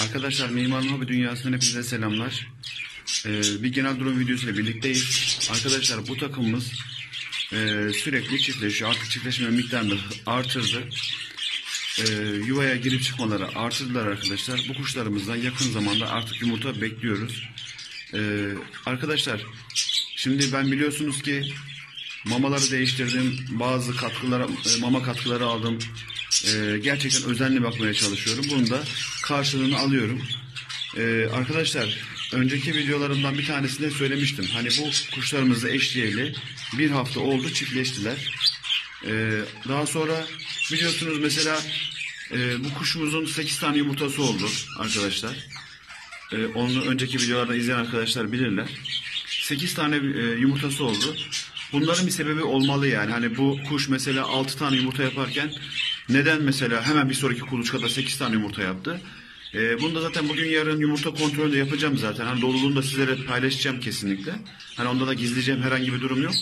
Arkadaşlar Mimar Hobi Dünyası'ndan hepinize selamlar. Ee, bir genel durum videosuyla birlikteyiz. Arkadaşlar bu takımımız e, sürekli çiftleşiyor. Artık çiftleşme miktarını artırdı. Ee, yuvaya girip çıkmaları artırdılar arkadaşlar. Bu kuşlarımızdan yakın zamanda artık yumurta bekliyoruz. Ee, arkadaşlar şimdi ben biliyorsunuz ki mamaları değiştirdim. Bazı katkılara, e, mama katkıları aldım. Ee, gerçekten özenli bakmaya çalışıyorum. Bunun da karşılığını alıyorum. Ee, arkadaşlar önceki videolarımdan bir tanesinde söylemiştim. Hani bu kuşlarımızı eşleyeli bir hafta oldu çiftleştiler. Ee, daha sonra biliyorsunuz mesela e, bu kuşumuzun 8 tane yumurtası oldu arkadaşlar. Ee, onu önceki videolarda izleyen arkadaşlar bilirler. 8 tane e, yumurtası oldu. Bunların bir sebebi olmalı yani. Hani bu kuş mesela 6 tane yumurta yaparken neden mesela hemen bir sonraki kuluçkada 8 tane yumurta yaptı? Ee, bunu da zaten bugün yarın yumurta kontrolünde yapacağım zaten. Hani doluluğunu da sizlere paylaşacağım kesinlikle. Hani onda da gizleyeceğim herhangi bir durum yok.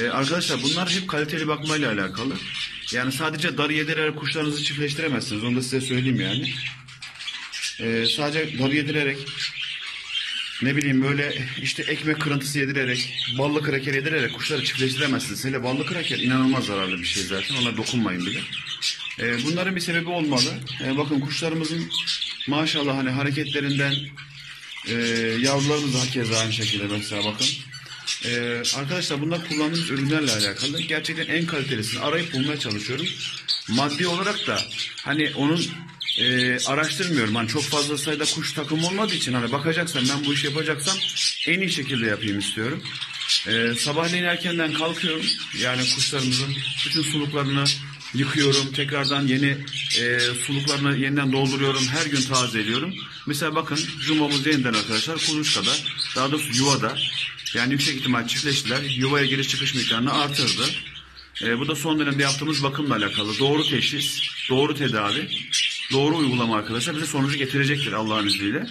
Ee, arkadaşlar bunlar hep kaliteli bakmayla alakalı. Yani sadece darı yedirerek kuşlarınızı çiftleştiremezsiniz. Onu da size söyleyeyim yani. Ee, sadece darı yedirerek ne bileyim böyle işte ekmek kırıntısı yedirerek, ballı kraker yedirerek kuşları çiftleştiremezsiniz. Hele ballı kraker inanılmaz zararlı bir şey zaten. Ona dokunmayın bile. Ee, bunların bir sebebi olmalı. Ee, bakın kuşlarımızın maşallah hani hareketlerinden e, yavrularımız da hakeza aynı şekilde mesela bakın. Ee, arkadaşlar bunlar kullandığımız ürünlerle alakalı. Gerçekten en kalitelisini arayıp bulmaya çalışıyorum. Maddi olarak da hani onun e, araştırmıyorum. Hani çok fazla sayıda kuş takım olmadığı için hani bakacaksam ben bu işi yapacaksam en iyi şekilde yapayım istiyorum. E, sabahleyin erkenden kalkıyorum. Yani kuşlarımızın bütün suluklarını yıkıyorum. Tekrardan yeni e, suluklarını yeniden dolduruyorum. Her gün tazeliyorum. Mesela bakın jumamız yeniden arkadaşlar kuluçkada. Daha doğrusu yuvada. Yani yüksek ihtimal çiftleştiler. Yuvaya giriş çıkış miktarını artırdı. E, bu da son dönemde yaptığımız bakımla alakalı. Doğru teşhis, doğru tedavi, doğru uygulama arkadaşlar bize sonucu getirecektir Allah'ın izniyle.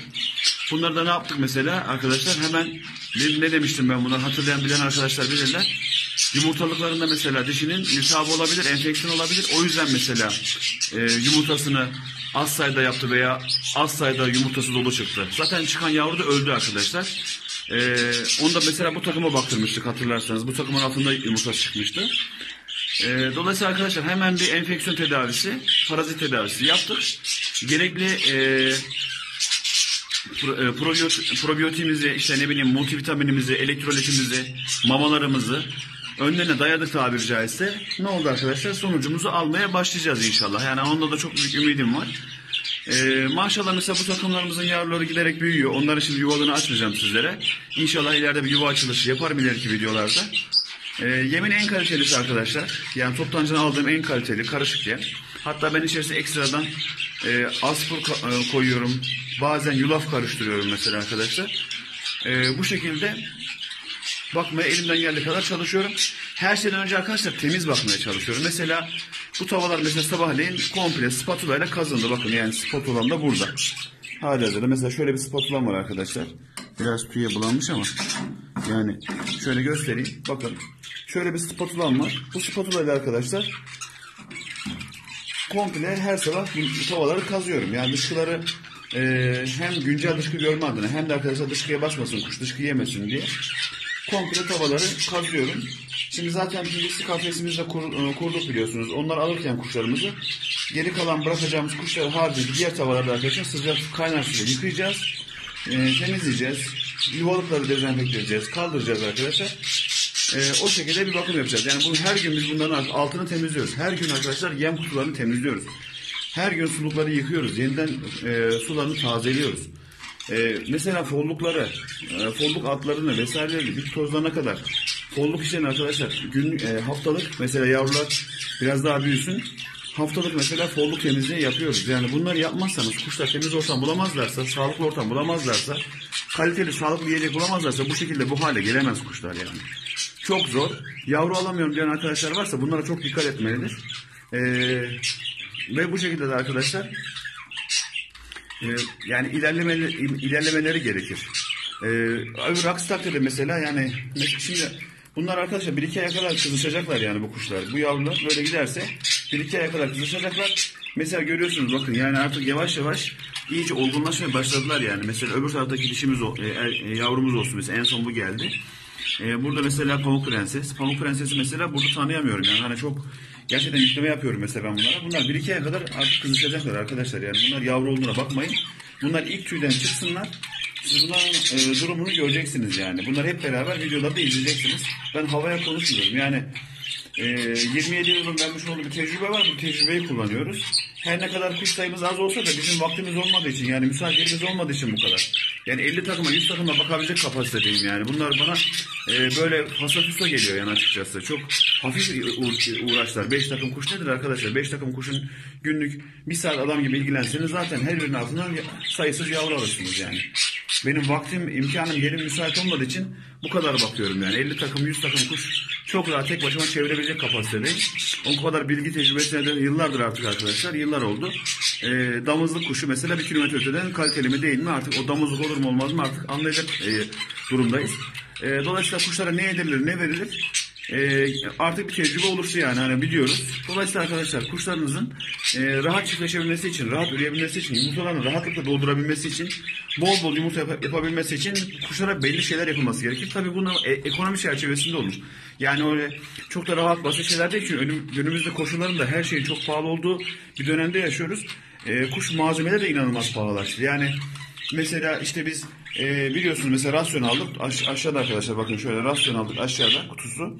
Bunları da ne yaptık mesela arkadaşlar hemen ne, ne demiştim ben bunları hatırlayan bilen arkadaşlar bilirler. Yumurtalıklarında mesela dişinin iltihabı olabilir, enfeksiyon olabilir. O yüzden mesela e, yumurtasını az sayıda yaptı veya az sayıda yumurtası dolu çıktı. Zaten çıkan yavru da öldü arkadaşlar. Ee, onu da mesela bu takıma baktırmıştık hatırlarsanız. Bu takımın altında yumurtası çıkmıştı. Ee, dolayısıyla arkadaşlar hemen bir enfeksiyon tedavisi, parazit tedavisi yaptık. Gerekli e, e, probiyot, probiyotiğimizi, işte ne bileyim multivitaminimizi, elektrolitimizi, mamalarımızı önlerine dayadık tabiri caizse. Ne oldu arkadaşlar? Sonucumuzu almaya başlayacağız inşallah. Yani onda da çok büyük ümidim var. Ee, maşallah mesela bu takımlarımızın yavruları giderek büyüyor. Onların şimdi yuvalarını açmayacağım sizlere. İnşallah ileride bir yuva açılışı yaparım ileriki videolarda. Ee, yemin en kalitelisi arkadaşlar. Yani toptancıdan aldığım en kaliteli karışık yem. Hatta ben içerisine ekstradan e, aspur e, koyuyorum. Bazen yulaf karıştırıyorum mesela arkadaşlar. E, bu şekilde bakmaya elimden geldiği kadar çalışıyorum. Her şeyden önce arkadaşlar temiz bakmaya çalışıyorum. Mesela bu tavalar mesela sabahleyin komple spatula ile kazındı. Bakın yani spatulam da burada. Hali hazırda. Mesela şöyle bir spatulam var arkadaşlar. Biraz tüye bulanmış ama. Yani şöyle göstereyim. Bakın. Şöyle bir spatulam var. Bu spatula ile arkadaşlar komple her sabah tavaları kazıyorum. Yani dışkıları e, hem güncel dışkı görme adına hem de arkadaşlar dışkıya basmasın, kuş dışkı yemesin diye komple tavaları kazıyorum. Şimdi zaten PVC kafesimizi de kur, e, kurduk biliyorsunuz. Onları alırken kuşlarımızı geri kalan bırakacağımız kuşları harcayıp diğer tavalarda arkadaşlar sıcak kaynar suyla yıkayacağız. E, temizleyeceğiz. Yuvalıkları dezenfekte edeceğiz. Kaldıracağız arkadaşlar. E, o şekilde bir bakım yapacağız. Yani bunu her gün biz bunların altını temizliyoruz. Her gün arkadaşlar yem kutularını temizliyoruz. Her gün sulukları yıkıyoruz. Yeniden e, sularını tazeliyoruz. Ee, mesela follukları, e, folluk altlarını vesaireleri bir tozlarına kadar folluk için arkadaşlar gün e, haftalık mesela yavrular biraz daha büyüsün haftalık mesela folluk temizliği yapıyoruz. Yani bunları yapmazsanız kuşlar temiz ortam bulamazlarsa, sağlıklı ortam bulamazlarsa, kaliteli sağlıklı yiyecek bulamazlarsa bu şekilde bu hale gelemez kuşlar yani. Çok zor. Yavru alamıyorum diyen arkadaşlar varsa bunlara çok dikkat etmelidir. Ee, ve bu şekilde de arkadaşlar e, yani ilerlemeleri, ilerlemeleri gerekir. E, öbür aksi takdirde mesela yani şimdi bunlar arkadaşlar bir iki aya kadar kızışacaklar yani bu kuşlar. Bu yavrular böyle giderse bir iki aya kadar kızışacaklar. Mesela görüyorsunuz bakın yani artık yavaş yavaş iyice olgunlaşmaya başladılar yani. Mesela öbür taraftaki dişimiz, e, er- e, yavrumuz olsun mesela en son bu geldi. E, burada mesela Pamuk Prenses. Pamuk Prenses'i mesela burada tanıyamıyorum yani. Hani çok gerçekten yükleme yapıyorum mesela ben bunlara. Bunlar bir iki aya kadar artık kızışacaklar arkadaşlar yani. Bunlar yavru olduğuna bakmayın. Bunlar ilk tüyden çıksınlar. Siz bunların e, durumunu göreceksiniz yani. Bunları hep beraber videolarda izleyeceksiniz. Ben havaya konuşmuyorum. Yani e, 27 yılın vermiş olduğu bir tecrübe var. Bu tecrübeyi kullanıyoruz. Her ne kadar kuş sayımız az olsa da bizim vaktimiz olmadığı için yani müsait yerimiz olmadığı için bu kadar. Yani 50 takıma 100 takıma bakabilecek kapasitedeyim yani. Bunlar bana e, böyle fasafiso geliyor yani açıkçası. Çok hafif uğra- uğraşlar. 5 takım kuş nedir arkadaşlar? 5 takım kuşun günlük bir saat adam gibi ilgilenseniz zaten her birinin altından sayısız yavru alırsınız yani. Benim vaktim, imkanım, yerim müsait olmadığı için bu kadar bakıyorum yani. 50 takım, 100 takım kuş çok rahat tek başıma çevirebilecek kapasitedeyim. O kadar bilgi tecrübesine de yıllardır artık arkadaşlar, yıllar oldu. Ee, damızlık kuşu mesela bir kilometre öteden kaliteli mi değil mi artık o damızlık olur mu olmaz mı artık anlayacak e, durumdayız. E, dolayısıyla kuşlara ne edilir, ne verilir e, artık bir tecrübe oluştu yani hani biliyoruz. Dolayısıyla arkadaşlar kuşlarınızın e, rahat çiftleşebilmesi için, rahat üreyebilmesi için, yumurtalarını rahatlıkla doldurabilmesi için, bol bol yumurta yap- yapabilmesi için kuşlara belli şeyler yapılması gerekir. Tabii bunlar e, ekonomi çerçevesinde olur. Yani öyle çok da rahat basit şeyler değil çünkü önüm, günümüzde koşulların da her şeyin çok pahalı olduğu bir dönemde yaşıyoruz. E, kuş malzemeleri de inanılmaz pahalılaştı. Yani Mesela işte biz e, biliyorsunuz mesela rasyon aldık. Aş- aşağıda arkadaşlar bakın şöyle rasyon aldık aşağıda kutusu.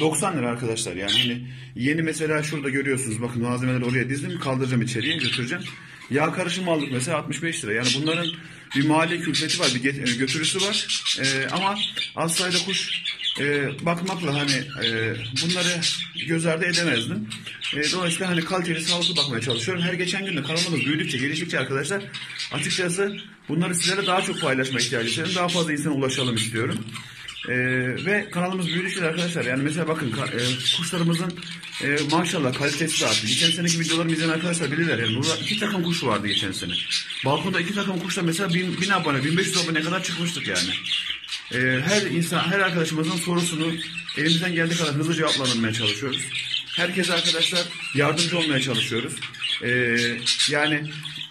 90 lira arkadaşlar yani hani yeni mesela şurada görüyorsunuz bakın malzemeleri oraya dizdim kaldıracağım içeriye götüreceğim. Yağ karışımı aldık mesela 65 lira. Yani bunların bir mali külfeti var, bir e, götürüsü var. E, ama az sayıda kuş e, bakmakla hani e, bunları göz ardı edemezdim. E, dolayısıyla hani kaliteli sağlıklı bakmaya çalışıyorum. Her geçen gün de kanalımız büyüdükçe, geliştikçe arkadaşlar açıkçası bunları sizlere daha çok paylaşma ihtiyacı hissediyorum. Daha fazla insana ulaşalım istiyorum. E, ve kanalımız büyüdükçe arkadaşlar yani mesela bakın e, kuşlarımızın e, maşallah kalitesi arttı. Geçen seneki videolarımı izleyen arkadaşlar bilirler yani burada iki takım kuş vardı geçen sene. Balkonda iki takım kuşla mesela bin, bin abone, 1500 abone kadar çıkmıştık yani. Ee, her insan, her arkadaşımızın sorusunu elimizden geldiği kadar hızlı cevaplandırmaya çalışıyoruz. Herkese arkadaşlar yardımcı olmaya çalışıyoruz. Ee, yani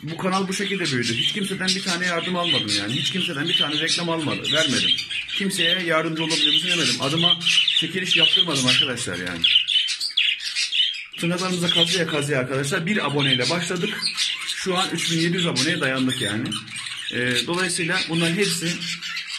bu kanal bu şekilde büyüdü. Hiç kimseden bir tane yardım almadım yani. Hiç kimseden bir tane reklam almadım, vermedim. Kimseye yardımcı olabilir demedim. Adıma çekiliş yaptırmadım arkadaşlar yani. Tırnaklarımıza kazıya kazıya arkadaşlar bir aboneyle başladık. Şu an 3700 aboneye dayandık yani. Ee, dolayısıyla bunların hepsi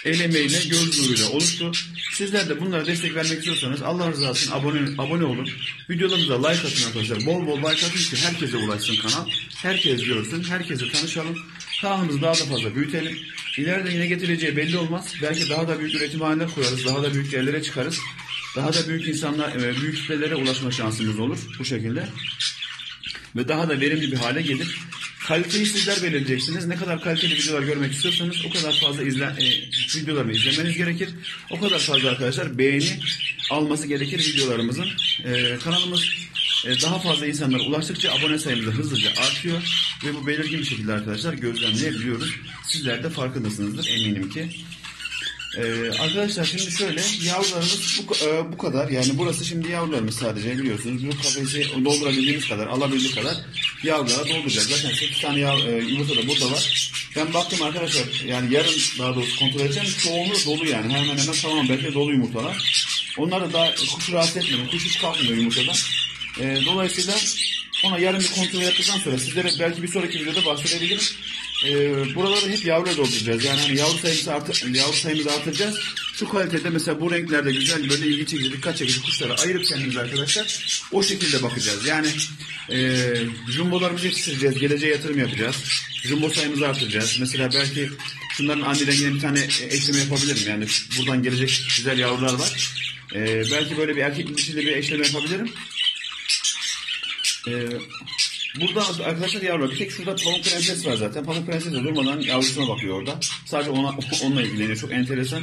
el emeğiyle, göz nuruyla oluştu. Sizler de bunlara destek vermek istiyorsanız Allah rızası için abone, abone olun. Videolarımıza like atın arkadaşlar. Bol bol like atın ki herkese ulaşsın kanal. Herkes görsün, herkese tanışalım. Kanalımızı daha da fazla büyütelim. İleride yine getireceği belli olmaz. Belki daha da büyük üretimhaneler kurarız, daha da büyük yerlere çıkarız. Daha da büyük insanlar, e, büyük kitlelere ulaşma şansımız olur bu şekilde. Ve daha da verimli bir hale gelir. Kaliteyi sizler belirleyeceksiniz. Ne kadar kaliteli videolar görmek istiyorsanız o kadar fazla izle, e, videolarını izlemeniz gerekir. O kadar fazla arkadaşlar beğeni alması gerekir videolarımızın. E, kanalımız e, daha fazla insanlara ulaştıkça abone sayımız da hızlıca artıyor. Ve bu belirgin bir şekilde arkadaşlar gözlemleyebiliyoruz. Sizler de farkındasınızdır eminim ki. Ee, arkadaşlar şimdi şöyle yavrularımız bu, e, bu kadar. Yani burası şimdi yavrularımız sadece biliyorsunuz. Bu kafesi doldurabildiğimiz kadar alabildiği kadar yavrulara dolduracağız. Zaten 8 tane yav, e, yumurta da burada var. Ben baktım arkadaşlar yani yarın daha doğrusu kontrol edeceğim. Çoğunluğu dolu yani. Hemen hemen tamam belki dolu yumurtalar. Onlar da kuşu rahatsız etmiyor kuş hiç kalkmıyor yumurtadan. Ee, dolayısıyla ona yarın bir kontrol yaptıktan sonra sizlere belki bir sonraki videoda bahsedebilirim. Ee, buraları hep yavru dolduracağız. Yani hani yavru sayımızı artır, yavru sayımızı artıracağız. Şu kalitede mesela bu renklerde güzel böyle ilgi çekici, dikkat çekici kuşları ayırıp kendimize arkadaşlar o şekilde bakacağız. Yani e, jumbolarımızı yetiştireceğiz, geleceğe yatırım yapacağız. Jumbo sayımızı artıracağız. Mesela belki şunların anne rengine bir tane e, ekleme yapabilirim. Yani buradan gelecek güzel yavrular var. Ee, belki böyle bir erkek dişiyle bir eşleme yapabilirim. Ee, burada arkadaşlar yavrular bir tek şurada Pamuk Prenses var zaten. Pamuk Prenses de durmadan yavrusuna bakıyor orada. Sadece ona, onunla ilgileniyor. Çok enteresan.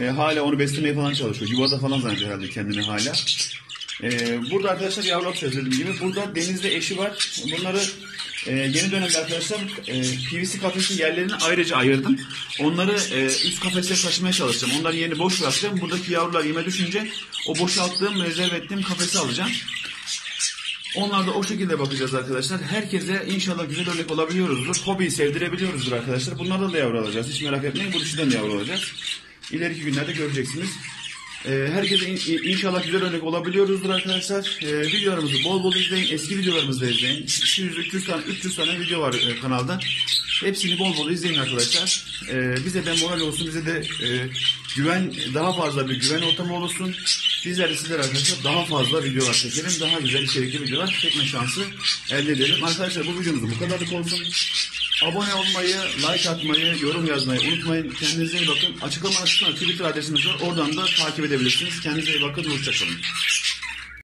Ee, hala onu beslemeye falan çalışıyor. Yuvada falan zannediyor herhalde kendini hala. Ee, burada arkadaşlar yavru atacağız dediğim gibi. Burada denizde eşi var. Bunları e, yeni dönemde arkadaşlar e, PVC kafesin yerlerini ayrıca ayırdım. Onları e, üst kafese taşımaya çalışacağım. Onların yerini boş bırakacağım. Buradaki yavrular yeme düşünce o boşalttığım, rezerv ettiğim kafesi alacağım. Onlarda o şekilde bakacağız arkadaşlar. Herkese inşallah güzel örnek olabiliyoruzdur. Hobiyi sevdirebiliyoruzdur arkadaşlar. Bunlardan da yavru alacağız. Hiç merak etmeyin. Bu dişiden de yavru alacağız. İleriki günlerde göreceksiniz. Ee, herkese in- inşallah güzel örnek olabiliyoruzdur arkadaşlar. Ee, videolarımızı bol bol izleyin. Eski videolarımızı da izleyin. 200-300 tane, 300 tane video var e, kanalda. Hepsini bol bol izleyin arkadaşlar. Ee, bize de moral olsun. Bize de e, güven, daha fazla bir güven ortamı olsun. Bizler de sizler arkadaşlar daha fazla videolar çekelim. Daha güzel içerikli videolar çekme şansı elde edelim. Arkadaşlar bu videomuz bu kadarlık olsun. Abone olmayı, like atmayı, yorum yazmayı unutmayın. Kendinize iyi bakın. Açıklama kısmında Twitter adresimiz var. Oradan da takip edebilirsiniz. Kendinize iyi bakın. Hoşçakalın.